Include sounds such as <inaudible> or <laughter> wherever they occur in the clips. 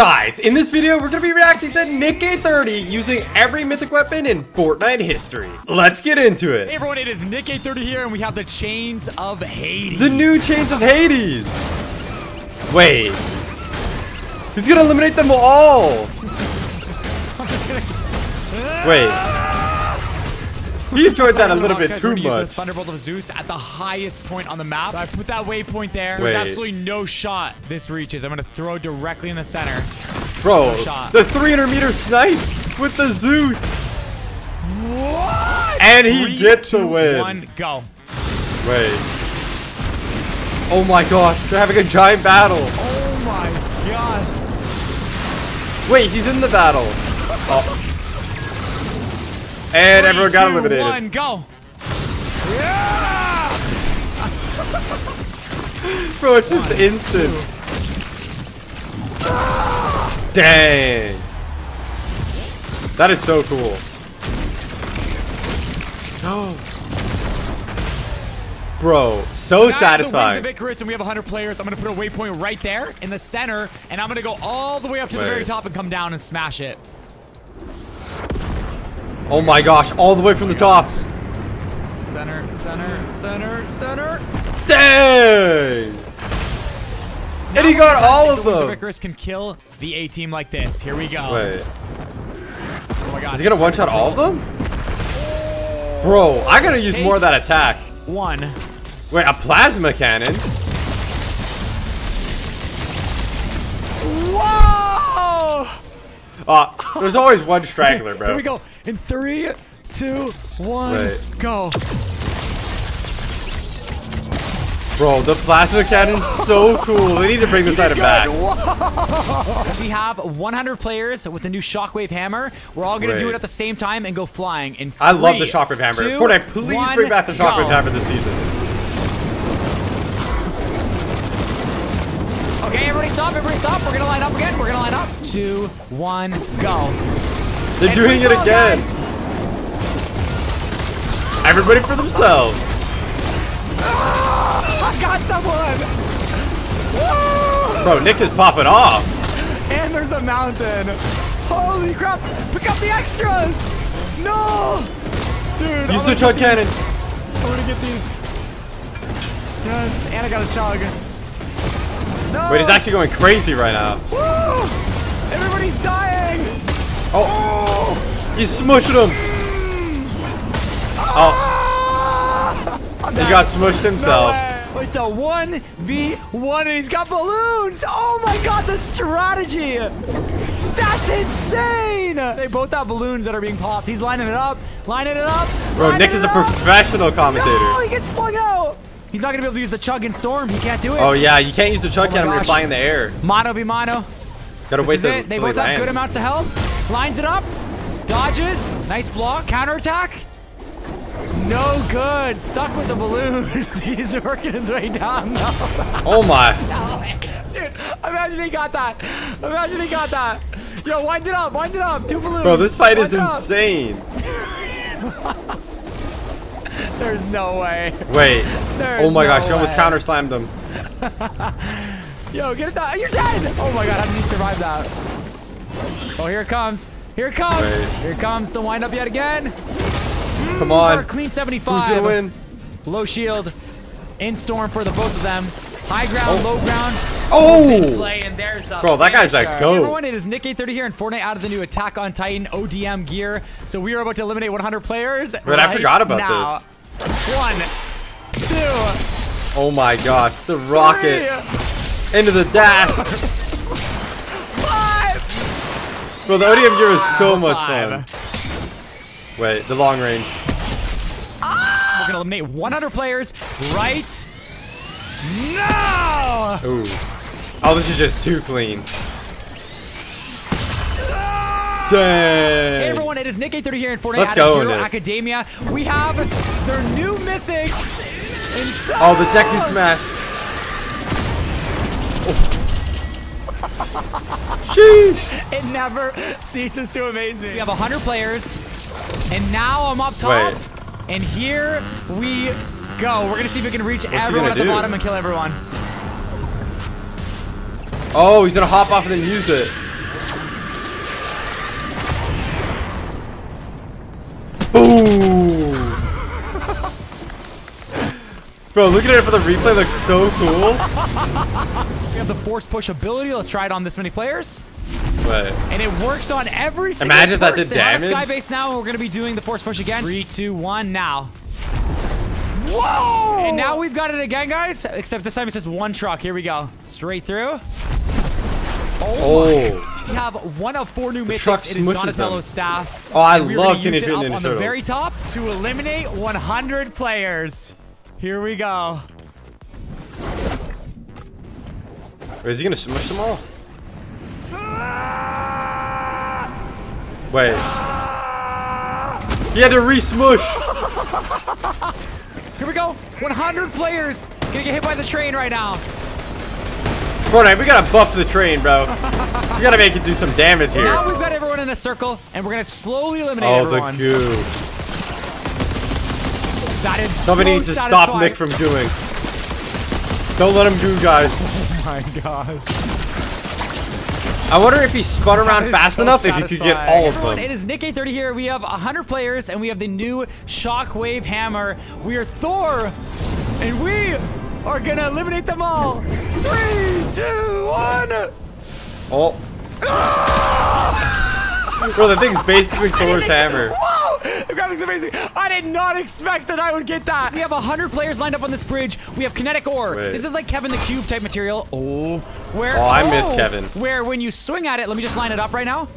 Guys, in this video, we're gonna be reacting to NickEh30 using every mythic weapon in Fortnite history. Let's get into it. Hey everyone, it is NickEh30 here, and we have the Chains of Hades. The new Chains of Hades. Wait. He's gonna eliminate them all. <laughs> Wait. He enjoyed that a little bit too Use the much. Thunderbolt of Zeus at the highest point on the map. So I put that waypoint there. There's absolutely no shot this reaches. I'm gonna throw directly in the center. Bro, shot. the 300 meter snipe with the Zeus. What? And he Three, gets the two, win. One, go. Wait. Oh my gosh, they're having a giant battle. Oh my gosh. Wait, he's in the battle. Oh. And Three, everyone got two, eliminated. One, go. Yeah! <laughs> Bro, it's just instant. Dang. That is so cool. No. Bro, so Got The. Wings of Icarus, and we have 100 players. I'm gonna put a waypoint right there in the center, and I'm gonna go all the way up to the very top and come down and smash it. Oh my gosh, all the way from the top. Center, center, center, center. Dang. And he got all of the them. Icarus can kill the A team like this. Here we go. Wait, Oh my god. is he gonna one shot all of them? Bro, I gotta use more of that attack. One. Wait, a plasma cannon? Whoa! Uh, there's always one straggler, bro. Here we go. In three, two, one, Wait. go. Bro, the plasma cannon's so cool. They need to bring this item back. <laughs> We have 100 players with the new Shockwave Hammer. We're all gonna do it at the same time and go flying. In I love the Shockwave Hammer. two, Fortnite, please one, bring back the Shockwave go. Hammer this season. Okay, everybody stop, everybody stop. We're gonna line up again. We're gonna line up. Two, one, go. They're And doing it go, again. guys. Everybody for themselves. Ah, I got someone. Woo! Bro, Nick is popping off. And there's a mountain. Holy crap! Pick up the extras. No, dude. Use I'm the chug cannon. I'm gonna get these. Yes, and I got a chug. No. Wait, he's actually going crazy right now. Woo! Everybody's dying. Oh, oh. he's smushing him. Oh, Ah! I'm he got smushed himself. way. It's a 1v1 and he's got balloons! Oh my god, the strategy! That's insane! They both have balloons that are being popped. He's lining it up, lining it up. Bro, Nick is a up. professional commentator. No, he gets flung out! He's not gonna be able to use the chug and storm. He can't do it. Oh yeah, you can't use the chug Oh cannon when you're flying in the air. Mono be mono. Gotta This wait till, it. They both have good amounts of health. Lines it up. Dodges. Nice block. Counterattack. No good. Stuck with the balloons. <laughs> He's working his way down. Oh my. <laughs> Dude, imagine he got that. Imagine he got that. Yo, wind it up. Wind it up. Two balloons. Bro, this fight Wind is insane. <laughs> There's no way. Wait. There's Oh my no gosh, you almost counter slammed him. <laughs> Yo, get it down. You're dead. Oh my god, how did you survive that? Oh, here it comes. Here it comes. Wait. Here it comes. The wind up yet again. Come mm, on. clean 75. Who's gonna win? Low shield. In storm for the both of them. High ground, oh. low ground. Oh! Play, and there's the Bro, that guy's a finisher. goat. Everyone, it is NickEh30 here in Fortnite out of the new Attack on Titan ODM gear. So we are about to eliminate 100 players. But I forgot about now. One, two, Oh my gosh, the rocket three, into the dash. five. Bro, the ODM gear is so much Five. fun. Wait, the long range. Ah! We're gonna eliminate 100 players right now. Ooh. Oh, this is just too clean. Hey everyone, it is NickEh30 here in Fortnite Let's go, Hero Nick. Academia. We have their new mythic inside. Oh, the Deku smash. Oh. <laughs> Sheesh. It never ceases to amaze me. We have 100 players, and now I'm up top, Wait. and here we go. We're gonna see if we can reach he everyone at the do? bottom and kill everyone. Oh, he's gonna hop off and then use it. Boom! Bro, looking at it for the replay looks so cool. We have the force push ability. Let's try it on this many players. But And it works on every single Imagine if that did person. Damage. Skybase now, and we're going to be doing the force push again. Three, two, one, now. Whoa! And now we've got it again, guys. Except this time it's just one truck. Here we go. Straight through. oh, We have one of four new mythics. It is Donatello's staff. Oh, I And love Teenage it Mutant Ninja on the very top to eliminate 100 players. Here we go. Wait, is he gonna smush them all? Wait. He had to re-smush. Here we go. 100 players gonna get hit by the train right now. Fortnite, we gotta buff the train, bro. <laughs> We gotta make it do some damage here. Now we've got everyone in a circle, and we're gonna slowly eliminate Oh, everyone. the goo. That is Somebody so needs to stop. Nick from gooing. Don't let him goo, guys. <laughs> Oh my gosh. I wonder if he spun around fast so enough if he could get satisfying. all of Everyone, them. It is NickEh30 here. We have 100 players, and we have the new Shockwave Hammer. We are Thor, and we are gonna eliminate them all. Three, two, one. Oh. Bro, the thing's basically <laughs> Thor's hammer. Whoa! The graphics are amazing. I did not expect that I would get that. We have 100 players lined up on this bridge. We have kinetic ore. Wait. This is like Kevin the Cube type material. Oh, where? Oh, I miss oh, Kevin. Where when you swing at it, let me just line it up right now.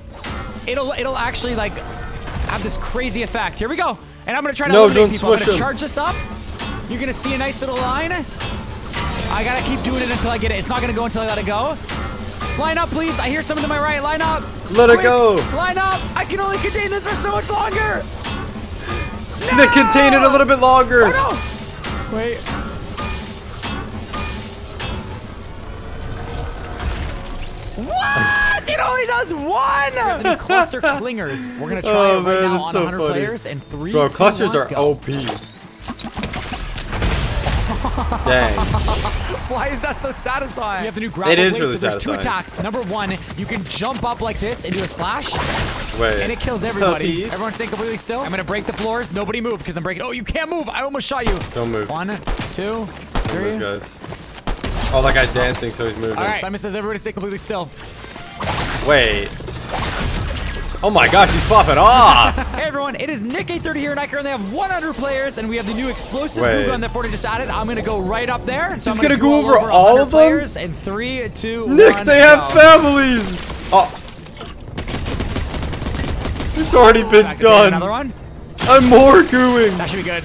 It'll it'll actually like have this crazy effect. Here we go. And I'm gonna try to No, eliminate don't people. I'm gonna charge this up. You're gonna see a nice little line. I gotta keep doing it until I get it. It's not gonna go until I let it go. Line up, please. I hear someone to my right. Line up. Let it Quick. go. Line up. I can only contain this for so much longer. Nick, contain it a little bit longer. Oh no! Wait. What? It only does one! The new cluster <laughs> clingers. We're gonna try Oh, it right man, now on so 100 funny. players and three. Bro, two, clusters one, are go. OP. <laughs> Dang. Why is that so satisfying? We have the new grapple It is weight, really so there's two attacks. Number one, you can jump up like this and do a slash, Wait. and it kills everybody. Puppies. Everyone stay completely still. I'm gonna break the floors. Nobody move because I'm breaking. Oh, you can't move. I almost shot you. Don't move. One, two, Don't move, guys. Oh, that guy's dancing, so he's moving. All right. Simon says everybody stay completely still. Wait. Oh my gosh, he's popping off. <laughs> Hey everyone, it is NickEh30 here, and I currently have 100 players, and we have the new explosive Wait. gun that Fortnite just added. I'm gonna go right up there. So He's gonna do go over all of them? Players in three, two, Nick, one, they have families. Oh. It's already been Back again, Another one. I'm more gooing. That should be good.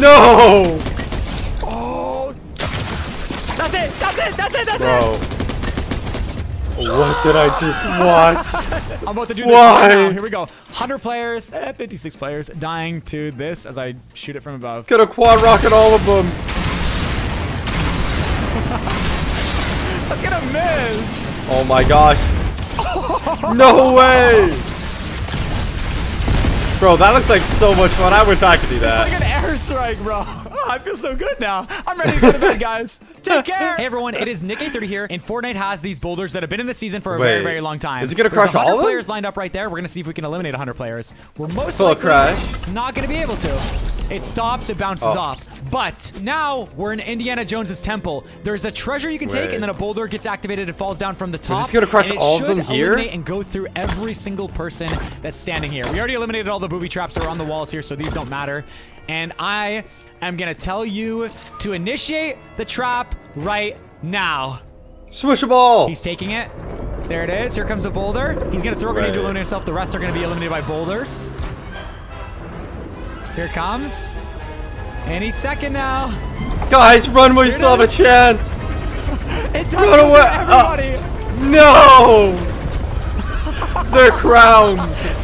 No. Oh, that's it. That's it. That's it. That's Bro. it. What did I just <laughs> watch? I'm about to do this Why? right now. Here we go. 100 players, eh, 56 players, dying to this as I shoot it from above. Get a quad rocket all of them. <laughs> That's gonna miss. Oh my gosh. No way. Bro, that looks like so much fun. I wish I could do that. It's like an airstrike, bro. I feel so good now. I'm ready to go to bed, guys. Take <laughs> care. Hey, everyone. It is NickEh30 here, and Fortnite has these boulders that have been in the season for a very, Wait, very long time. is it gonna There's crush all of them? players lined up right there. We're gonna see if we can eliminate 100 players. We're most Full likely crash. not gonna be able to. It stops, it bounces Oh. off. But now we're in Indiana Jones's temple. There's a treasure you can take, and then a boulder gets activated and falls down from the top. Is this gonna crush it all of should them here? eliminate and go through every single person that's standing here. We already eliminated all the booby traps that are on the walls here, so these don't matter. And I am gonna tell you to initiate the trap right now. Ball. He's taking it. There it is. Here comes the boulder. He's gonna throw a grenade to eliminate himself. The rest are gonna be eliminated by boulders. Here it comes. Any second now. Guys, run while you still have a chance. <laughs> It does Run away. Uh. No. They're crowns.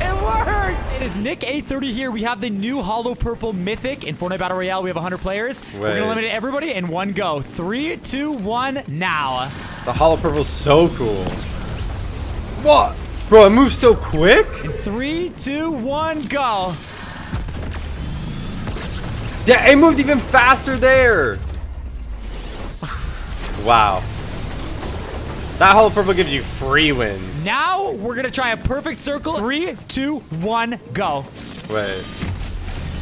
It worked! It is NickEh30 here. We have the new Hollow Purple Mythic in Fortnite Battle Royale. We have 100 players. We're gonna eliminate everybody in one go. Three, two, one, now. The hollow purple's so cool. What? Bro, it moves so quick? Three, two, one, go. Yeah, it moved even faster there. Wow. That hollow purple gives you free wins. Now we're gonna try a perfect circle. Three, two, one, go. Wait.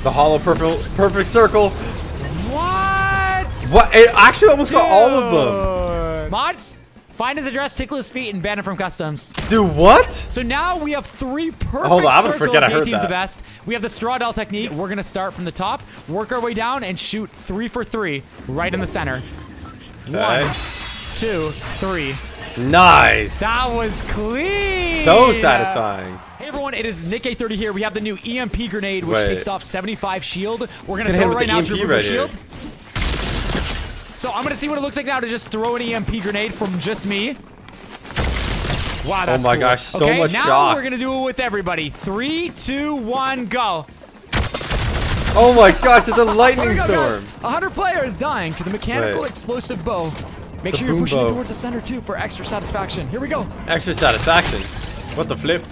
The hollow purple perfect circle. What? What? It actually almost got all of them. Mods, find his address, tickle his feet, and ban him from customs. Dude, what? So now we have three perfect Hold on, I'm gonna forget I heard teams the that. best. We have the straw doll technique. We're gonna start from the top, work our way down, and shoot three for three, right in the center. One, Okay. two, three. Nice. That was clean. So satisfying. Hey everyone, it is NickEh30 here. We have the new EMP grenade, which Wait. takes off 75 shield. We're gonna throw it right now to remove right the here. shield. So I'm gonna see what it looks like now to just throw an EMP grenade from just me. Wow, oh that's Oh my cool. gosh, so okay, much now shots. we're gonna do it with everybody. Three, two, one, go. Oh my gosh, it's a lightning go, storm. guys. 100 players dying to the mechanical Wait. explosive bow. Make The sure you're pushing bow. it towards the center too for extra satisfaction. Here we go. Extra satisfaction. What the flip?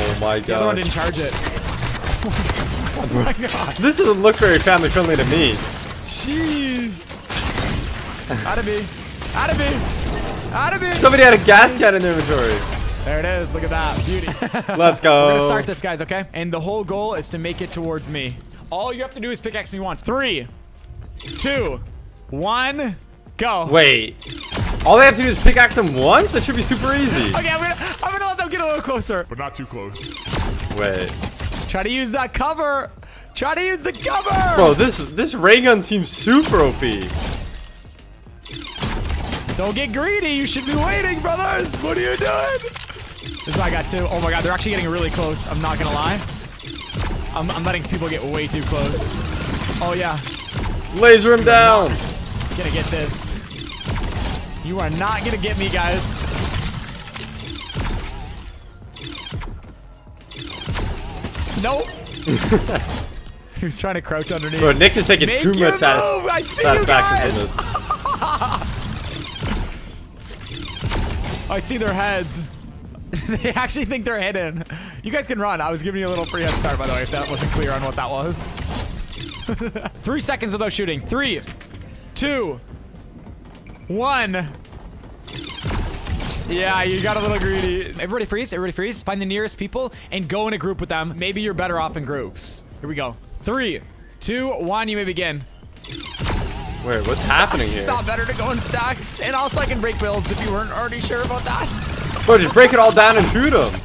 Oh my The other one didn't charge it. oh <laughs> my god. This doesn't look very family friendly to me. Jeez. Out of me. Out of me. Out of me. Somebody had a gas can in their inventory. There it is. Look at that. Beauty. <laughs> Let's go. We're gonna start this, guys, okay? And the whole goal is to make it towards me. All you have to do is pickaxe me once. Three, two, one, go. Wait. All they have to do is pickaxe him once? It should be super easy. Okay, I'm gonna, I'm gonna let them get a little closer. but not too close. Wait. Try to use that cover. Try to use the cover. Bro, this this ray gun seems super OP. Don't get greedy. You should be waiting, brothers. What are you doing? This is I got two. Oh my god, they're actually getting really close. I'm not gonna lie. I'm, I'm letting people get way too close. Oh yeah, Laser him down. gonna get this. You are not gonna get me, guys. Nope. <laughs> he was trying to crouch underneath. Bro, Nick is taking Make too much satis. I see you satisfaction from this. <laughs> I see their heads. <laughs> they actually think they're hidden. You guys can run. I was giving you a little free head start, by the way, if that wasn't clear on what that was. <laughs> Three seconds without shooting. Three, two, one. Yeah, you got a little greedy. Everybody freeze. Everybody freeze. Find the nearest people and go in a group with them. Maybe you're better off in groups. Here we go. Three, two, one. You may begin. Wait, what's happening here? It's not better to go in stacks. And also I can break builds if you weren't already sure about that. Bro, just break it all down and shoot them. <laughs>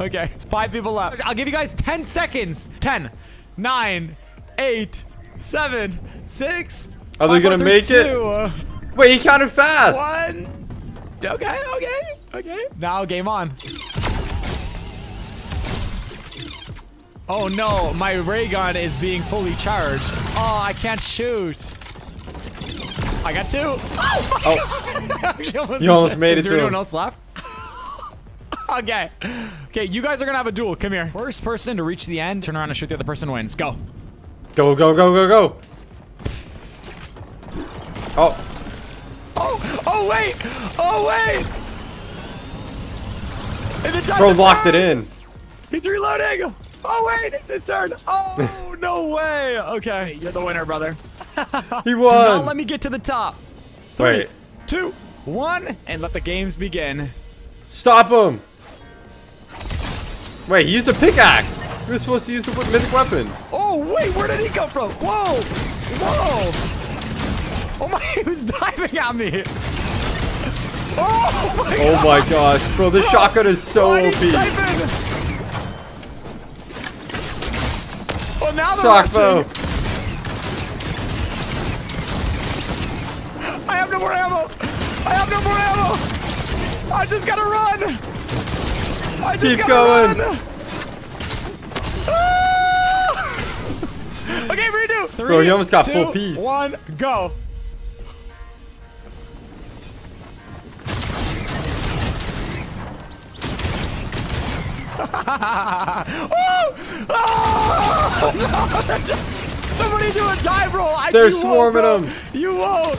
Okay, five people left. I'll give you guys 10 seconds. 10, 9, 8, 7, 6. Are they gonna make it? it? Uh, Wait, he counted fast. One. Okay, okay, okay. Now game on. Oh no, my ray gun is being fully charged. Oh, I can't shoot. I got two. Oh, Oh, <laughs> almost You almost made Is it there anyone else left? <laughs> okay. Okay, you guys are gonna have a duel. Come here. First person to reach the end, turn around and shoot the other person wins. Go. Go, go, go, go, go. Oh, Oh, oh wait! Oh wait! Bro locked it in. He's reloading. Oh wait, it's his turn. Oh <laughs> no way. Okay, you're the winner, brother. <laughs> He not let me get to the top. Wait, Two, one, and let the games begin. stop him. Wait, he used a pickaxe. He was supposed to use the mythic weapon. Oh wait, where did he come from? Whoa! Whoa! Oh my, <laughs> he was diving at me. Oh my Oh my gosh, bro, this shotgun is so OP. siphon. Oh, now they're Shock bow. I have no more ammo. I have no more ammo. I just gotta run. I just Keep gotta going. run. Three, Bro, you almost got two, full piece. One, go. <laughs> oh! <laughs> Oh! Somebody do a dive roll. I, They're you won't, swarming bro. them. You won't.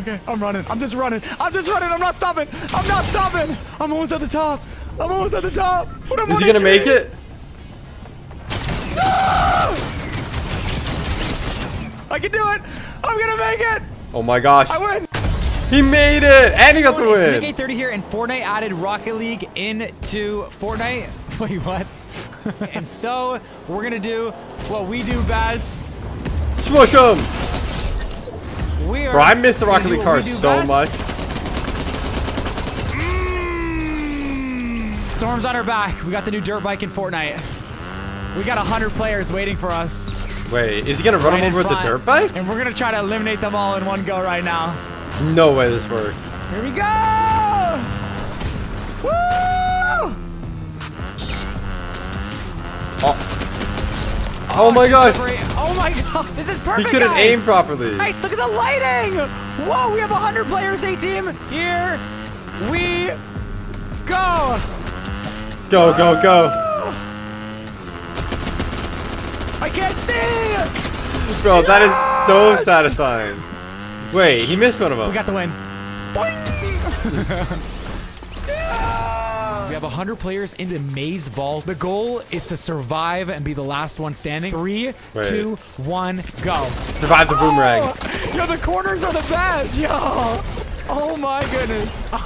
Okay, I'm running. I'm just running. I'm just running. I'm not stopping. I'm not stopping. I'm almost at the top. I'm almost at the top. What am Is he gonna make doing? it? I can do it. I'm gonna make it. Oh my gosh. I win. He made it! And he got the It's win! NickEh30 here, and Fortnite added Rocket League into Fortnite. <laughs> Wait, what? <laughs> and so we're gonna do what we do best. Smush him! We are. Bro, I miss the Rocket League cars so best. much. Storm's on our back. We got the new dirt bike in Fortnite. We got 100 players waiting for us. Wait, is he gonna run right him over with the dirt bike? And we're gonna try to eliminate them all in one go right now. No way this works. Here we go! Woo! Oh, oh, oh my too gosh! Oh my god! This is perfect. He couldn't guys. aim properly. Nice, look at the lighting! Whoa, we have 100 players, A team. Here we go! Go, go, go. I can't see! Bro, that is so satisfying. Wait, he missed one of them. We got the win. <laughs> We have 100 players in the maze vault. The goal is to survive and be the last one standing. Three, Wait. two, one, go. Survive the boomerang. Oh, yo, the corners are the best, yo. Oh my goodness. <laughs>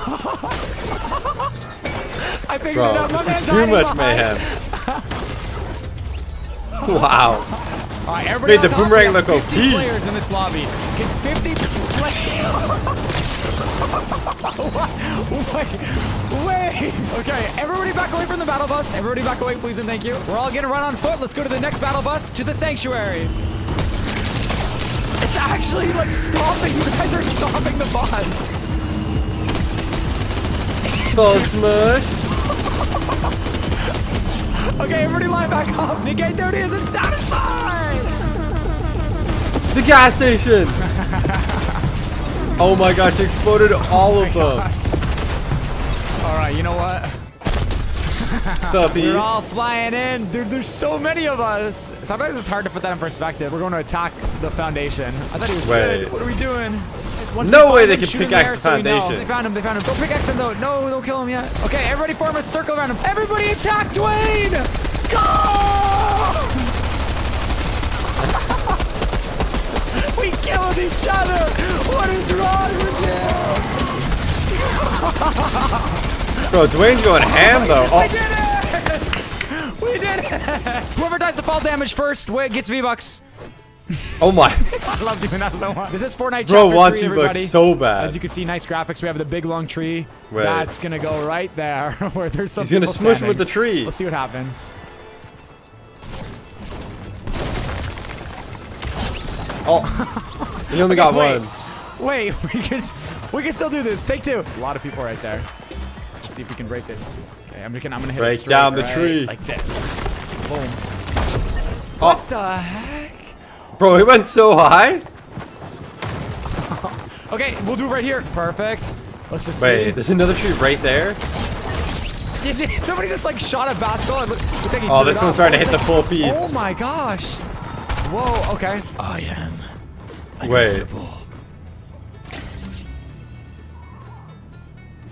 I figured it Bro, out. My this man's is too much behind. mayhem. <laughs> <laughs> Wow. All right, everybody Made the boomerang look 50 OP. players <laughs> in this lobby. Get 50 players. wait, wait. Okay, everybody back away from the battle bus. Everybody back away, please and thank you. We're all gonna run on foot. Let's go to the next battle bus to the sanctuary. It's actually like stopping. You guys are stopping the bus. Full smush. Okay, everybody line back up. NickEh30 isn't satisfied. The gas station. oh my gosh, it exploded all of oh them. All right, you know what? <laughs> Puppies. We're all flying in. There, there's so many of us. Sometimes it's hard to put that in perspective. We're going to attack the foundation. I thought he was Wait. good. What are we doing? No way they can pickaxe the so foundation. They found him. They found him. Don't pickaxe him though. No, don't kill him yet. Okay, everybody form a circle around him. Everybody attack Dwayne. Go! <laughs> we killed each other. What is wrong with you? <laughs> Bro, Dwayne's going ham though. We Oh, did it! <laughs> We did it! <laughs> Whoever dies to fall damage first gets V-Bucks. oh my. <laughs> I love doing that so much. This is Fortnite Bro Chapter wants 3, you look everybody. so bad. As you can see, nice graphics. We have the big long tree. Wait. That's gonna go right there where there's some He's gonna smush him with the tree. Let's see what happens. Oh, he only got wait. one. Wait, we can we can still do this. Take two. A lot of people right there. Let's see if we can break this. Okay, I'm gonna I'm gonna hit it Break straight down the right tree. like this. Boom. Oh, What the heck? bro, it went so high. <laughs> Okay, we'll do it right here. Perfect. Let's just Wait, see. there's another tree right there. <laughs> Somebody just like shot a basketball. And look, look like Oh, this one's trying to It's hit the like- full piece. Oh my gosh. Whoa, okay. I am. Wait.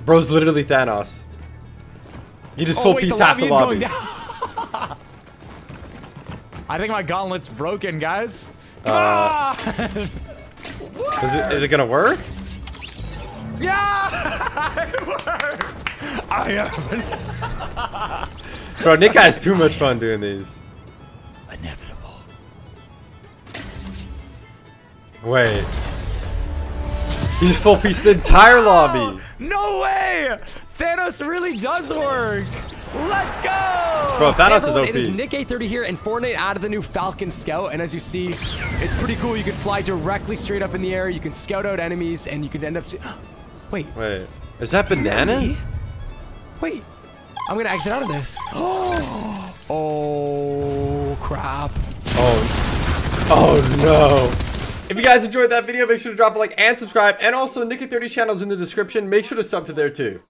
Bro's literally Thanos. He just full oh, wait, piece the half the lobby lobby. is going down. <laughs> I think my gauntlet's broken, guys. Come Uh, on! Is it, is it gonna work? yeah! <laughs> it worked! I am <laughs> Bro, Nick has too much fun doing these. inevitable. Wait. He just full piece the entire lobby. No way! Thanos really does work! Let's go! Bro, Hey Thanos everyone, it is is OP. It is NickEh30 here, and Fortnite out of the new Falcon Scout, and as you see, it's pretty cool. You can fly directly straight up in the air, you can scout out enemies, and you can end up... <gasps> Wait, Wait, is that bananas? wait. I'm gonna exit out of this. Oh. <gasps> Oh, crap. Oh, oh no. If you guys enjoyed that video, make sure to drop a like and subscribe. And also, Nick 30 channel's in the description. Make sure to sub to there too.